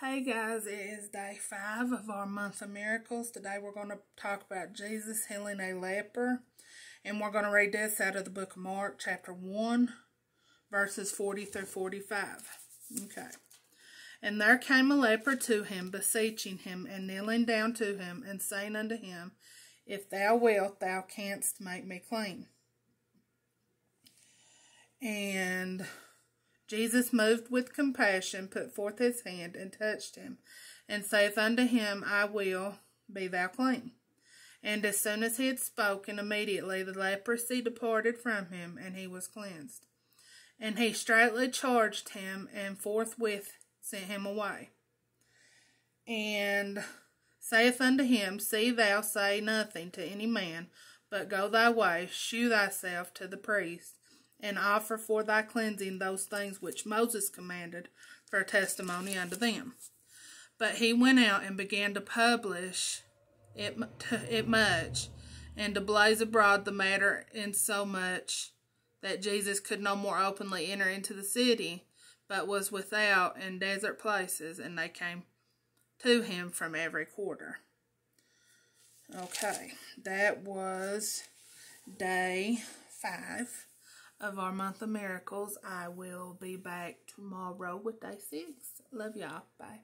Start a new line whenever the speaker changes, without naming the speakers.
Hey guys, it is day five of our month of miracles. Today we're going to talk about Jesus healing a leper. And we're going to read this out of the book of Mark, chapter 1, verses 40 through 45. Okay. And there came a leper to him, beseeching him, and kneeling down to him, and saying unto him, If thou wilt, thou canst make me clean. And Jesus, moved with compassion, put forth his hand and touched him, and saith unto him, I will, be thou clean. And as soon as he had spoken, immediately the leprosy departed from him, and he was cleansed. And he straightly charged him, and forthwith sent him away. And saith unto him, See thou say nothing to any man, but go thy way, shew thyself to the priest, and offer for thy cleansing those things which Moses commanded for testimony unto them. But he went out and began to publish it, it much, and to blaze abroad the matter in so much that Jesus could no more openly enter into the city, but was without in desert places, and they came to him from every quarter. Okay, that was day five of our month of miracles. I will be back tomorrow with day six. Love y'all. Bye.